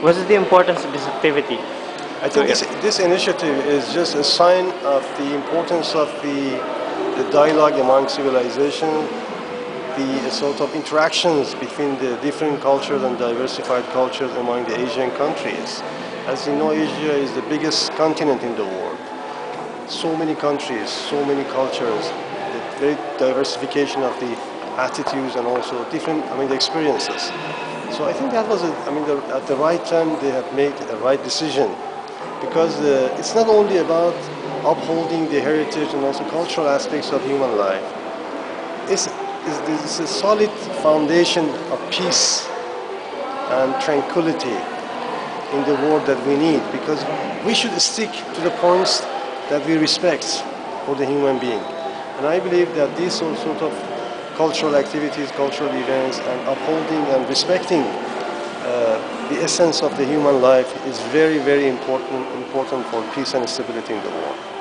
What is the importance of this activity? I think this, this initiative is just a sign of the importance of the, the dialogue among civilization, the sort of interactions between the different cultures and diversified cultures among the Asian countries. As you know, Asia is the biggest continent in the world. So many countries, so many cultures, the great diversification of the attitudes and also different, I mean, the experiences. So I think that was, a, I mean, the, at the right time they have made the right decision because uh, it's not only about upholding the heritage and also cultural aspects of human life. It's, it's, it's a solid foundation of peace and tranquility in the world that we need because we should stick to the points that we respect for the human being. And I believe that these sort of cultural activities, cultural events, and upholding and respecting uh, the essence of the human life is very, very important, important for peace and stability in the world.